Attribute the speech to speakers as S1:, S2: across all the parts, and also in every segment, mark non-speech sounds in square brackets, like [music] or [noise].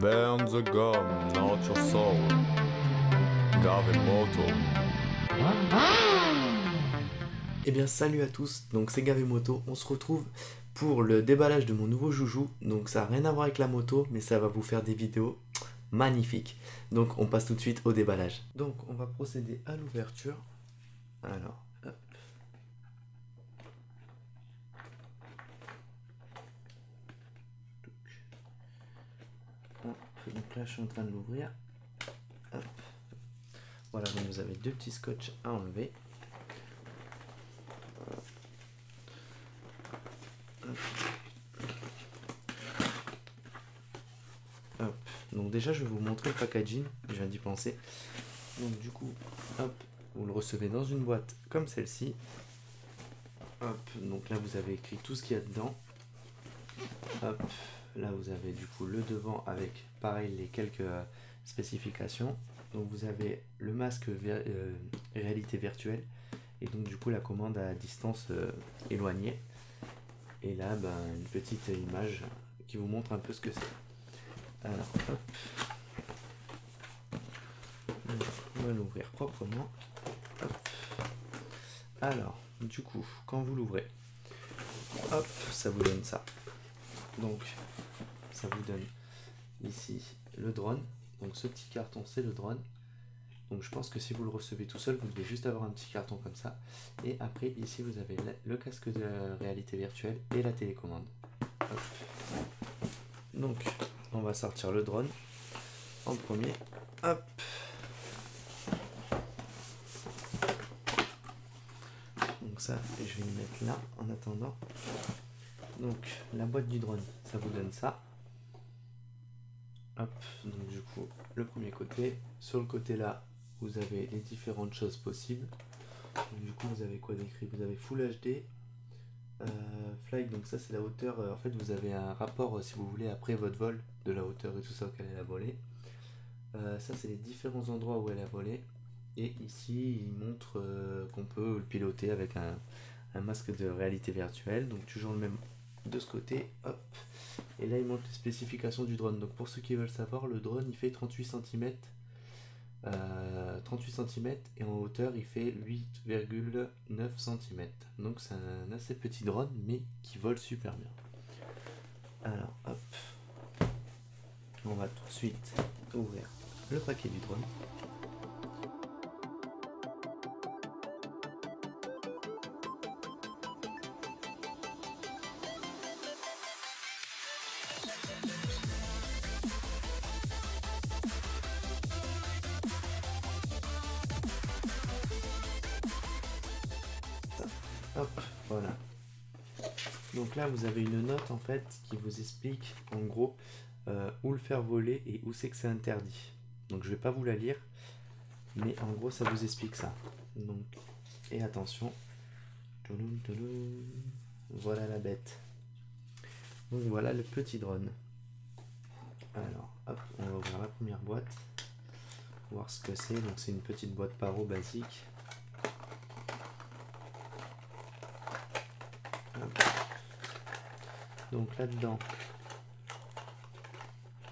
S1: Burn the gum, not your soul. Gavemoto.
S2: Eh bien salut à tous, donc c'est Gavemoto, on se retrouve pour le déballage de mon nouveau joujou, donc ça n'a rien à voir avec la moto, mais ça va vous faire des vidéos magnifiques. Donc on passe tout de suite au déballage. Donc on va procéder à l'ouverture. Alors, Donc là je suis en train de l'ouvrir. Voilà, donc vous avez deux petits scotch à enlever. Donc déjà je vais vous montrer le packaging, je viens d'y penser. Donc du coup, hop, vous le recevez dans une boîte comme celle-ci. Donc là vous avez écrit tout ce qu'il y a dedans. Là vous avez du coup le devant avec pareil les quelques euh, spécifications. Donc vous avez le masque euh, réalité virtuelle et donc du coup la commande à distance euh, éloignée. Et là ben, une petite image qui vous montre un peu ce que c'est. Alors hop. On va l'ouvrir proprement. Alors, du coup, quand vous l'ouvrez, hop, ça vous donne ça. Donc, ça vous donne ici le drone. Donc, ce petit carton, c'est le drone. Donc, je pense que si vous le recevez tout seul, vous devez juste avoir un petit carton comme ça. Et après, ici, vous avez le casque de réalité virtuelle et la télécommande. Donc, on va sortir le drone en premier. Hop. Donc ça, je vais le mettre là en attendant. Donc la boîte du drone, ça vous donne ça. Hop, donc du coup, le premier côté. Sur le côté là, vous avez les différentes choses possibles. Du coup, vous avez quoi d'écrit? Vous avez Full HD, euh, flight, donc ça c'est la hauteur. euh, en fait, vous avez un rapport, euh, si vous voulez, après votre vol, de la hauteur et tout ça auquel elle a volé. Euh, ça, c'est les différents endroits où elle a volé. Et ici, il montre qu'on peut le piloter avec un, un masque de réalité virtuelle. Donc, toujours le même de ce côté. Hop. Et là, il montre les spécifications du drone. Donc, pour ceux qui veulent savoir, le drone, il fait 38 cm. 38 cm et en hauteur il fait 8,9 cm. Donc c'est un assez petit drone mais qui vole super bien. Alors hop, on va tout de suite ouvrir le paquet du drone. Voilà. Donc là, vous avez une note en fait qui vous explique en gros euh, où le faire voler et où c'est que c'est interdit. Donc je vais pas vous la lire, mais en gros ça vous explique ça. Donc et attention, voilà la bête. Donc voilà le petit drone. Alors hop, on va ouvrir la première boîte, voir ce que c'est. Donc c'est une petite boîte paro basique. Donc là-dedans,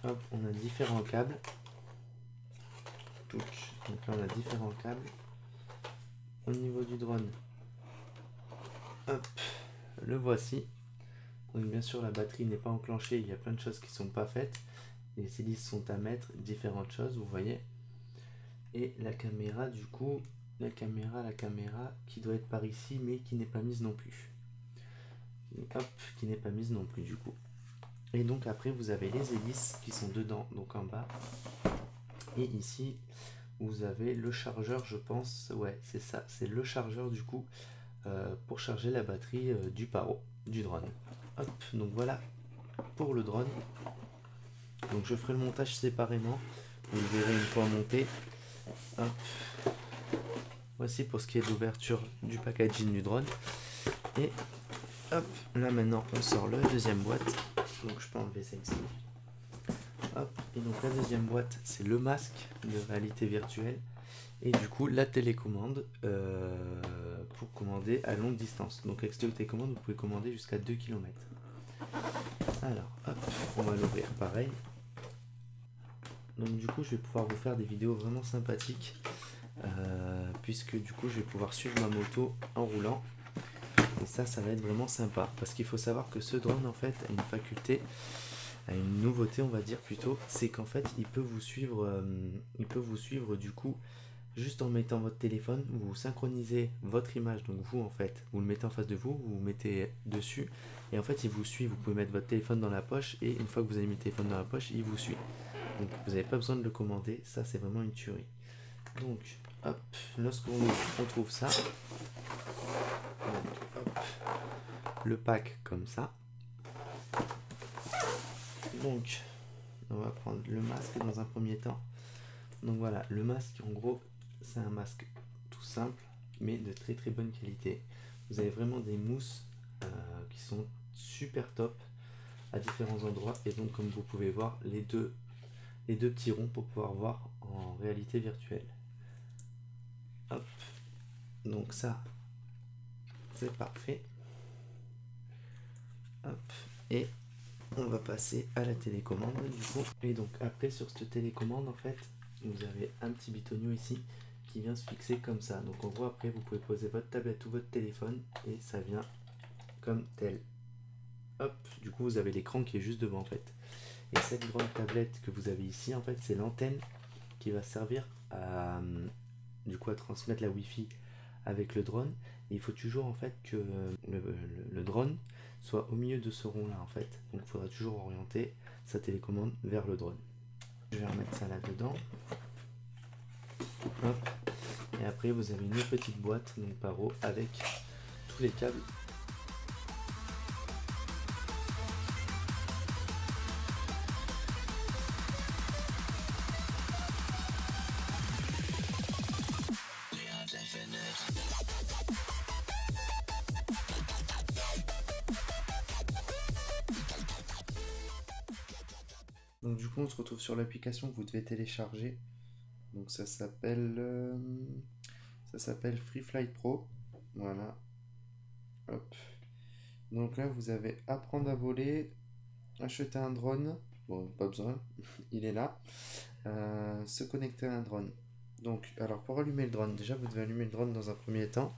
S2: on a différents câbles. Donc là, on a différents câbles. Au niveau du drone, hop, le voici. Donc bien sûr, la batterie n'est pas enclenchée. Il y a plein de choses qui sont pas faites. Les hélices sont à mettre, différentes choses, vous voyez. Et la caméra, du coup, la caméra, la caméra qui doit être par ici, mais qui n'est pas mise non plus hop, qui n'est pas mise non plus du coup. Et donc après vous avez les hélices qui sont dedans, donc en bas. Et ici vous avez le chargeur, je pense, ouais c'est ça, c'est le chargeur du coup euh, pour charger la batterie euh, du paro, du drone. Hop, donc voilà pour le drone. Donc je ferai le montage séparément, vous le verrez une fois monté. Voici pour ce qui est de l'ouverture du packaging du drone. Et Hop, là maintenant on sort la deuxième boîte. Donc je peux enlever ça ici. Hop, et donc la deuxième boîte c'est le masque de réalité virtuelle. Et du coup la télécommande euh, pour commander à longue distance. Donc avec cette télécommande vous pouvez commander jusqu'à 2 km. Alors hop, on va l'ouvrir pareil. donc du coup je vais pouvoir vous faire des vidéos vraiment sympathiques euh, puisque du coup je vais pouvoir suivre ma moto en roulant et ça ça va être vraiment sympa parce qu'il faut savoir que ce drone en fait a une faculté a une nouveauté on va dire plutôt. C'est qu'en fait il peut vous suivre euh, il peut vous suivre du coup juste en mettant votre téléphone vous synchronisez votre image donc vous en fait. Vous le mettez en face de vous vous, vous mettez dessus et en fait il vous suit. Vous pouvez mettre votre téléphone dans la poche et une fois que vous avez mis le téléphone dans la poche il vous suit. Donc vous n'avez pas besoin de le commander. Ça c'est vraiment une tuerie. Donc hop lorsqu'on on trouve ça le pack comme ça. Donc on va prendre le masque dans un premier temps. Donc voilà le masque en gros c'est un masque tout simple mais de très très bonne qualité. Vous avez vraiment des mousses euh, qui sont super top à différents endroits. Et donc comme vous pouvez voir les deux les deux petits ronds pour pouvoir voir en réalité virtuelle. Hop. Donc ça c'est parfait hop. Et on va passer à la télécommande du coup. Et donc après sur cette télécommande en fait vous avez un petit bitonio ici qui vient se fixer comme ça. Donc en gros après vous pouvez poser votre tablette ou votre téléphone et ça vient comme tel. Hop. Du coup vous avez l'écran qui est juste devant en fait. Et cette grande tablette que vous avez ici en fait c'est l'antenne qui va servir à du coup à transmettre la wifi avec le drone. Il faut toujours en fait que le drone soit au milieu de ce rond là en fait. Donc il faudra toujours orienter sa télécommande vers le drone. Je vais remettre ça là dedans et après vous avez une petite boîte donc paro avec tous les câbles Donc du coup on se retrouve sur l'application que vous devez télécharger. Donc ça s'appelle euh, ça s'appelle Free Flight Pro. Voilà. Hop. Donc là vous avez apprendre à voler, acheter un drone. Bon pas besoin, [laughs] il est là. Euh, se connecter à un drone. Donc alors pour allumer le drone, déjà vous devez allumer le drone dans un premier temps.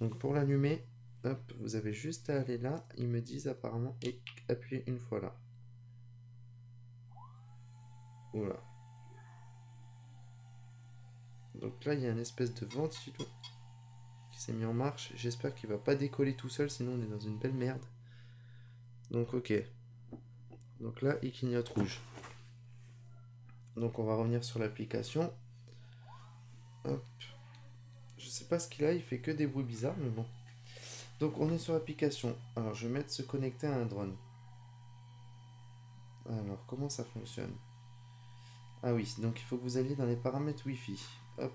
S2: Donc pour l'allumer, hop, vous avez juste à aller là. Ils me disent apparemment et appuyer une fois là. Voilà. Donc là, il y a une espèce de ventilo qui s'est mis en marche. J'espère qu'il va pas décoller tout seul, sinon on est dans une belle merde. Donc ok. Donc là, il clignote rouge. Donc on va revenir sur l'application. Hop. Je sais pas ce qu'il a, il fait que des bruits bizarres, mais bon. Donc on est sur l'application. Alors je vais mettre se connecter à un drone. Alors comment ça fonctionne? Ah oui, donc il faut que vous alliez dans les paramètres Wi-Fi. Hop.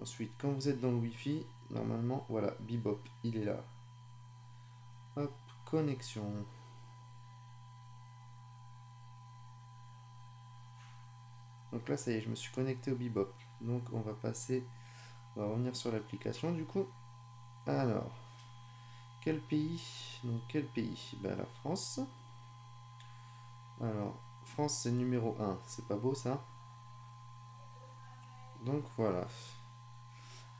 S2: Ensuite, quand vous êtes dans le Wi-Fi, normalement, voilà, Bebop, il est là. Hop, connexion. Donc là, ça y est, je me suis connecté au Bebop. Donc on va passer, on va revenir sur l'application du coup. Alors, quel pays? Donc quel pays? Ben la France. Alors, France, c'est numéro 1. C'est pas beau ça? Donc voilà.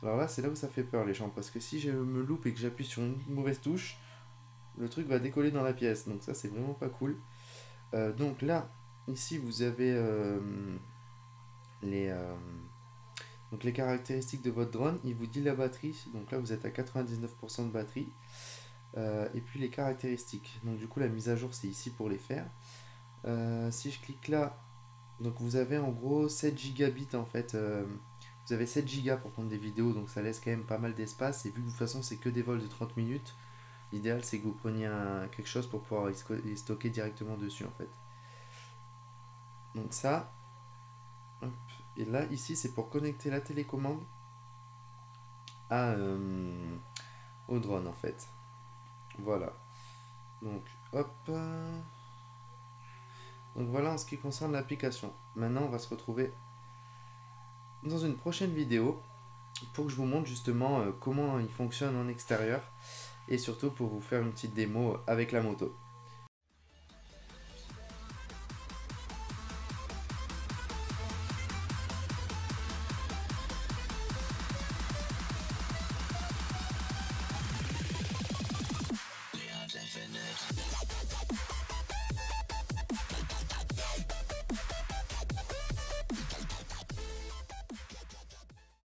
S2: Alors là, c'est là où ça fait peur les gens. Parce que si je me loupe et que j'appuie sur une mauvaise touche, le truc va décoller dans la pièce. Donc ça, c'est vraiment pas cool. Euh, donc là, ici, vous avez euh, les, euh, les caractéristiques de votre drone. Il vous dit la batterie. Donc là, vous êtes à 99% de batterie. et puis les caractéristiques. Donc du coup, la mise à jour, c'est ici pour les faire. Euh, si je clique là, donc vous avez en gros 7 gigabits en fait. Euh, vous avez 7 gigas pour prendre des vidéos, donc ça laisse quand même pas mal d'espace. Et vu que de toute façon c'est que des vols de 30 minutes, l'idéal c'est que vous preniez quelque chose pour pouvoir les stocker directement dessus en fait. Donc ça. Et là ici c'est pour connecter la télécommande à, euh, au drone en fait. Voilà. Donc hop. Donc voilà en ce qui concerne l'application. Maintenant, on va se retrouver dans une prochaine vidéo pour que je vous montre justement euh, comment il fonctionne en extérieur et surtout pour vous faire une petite démo avec la moto.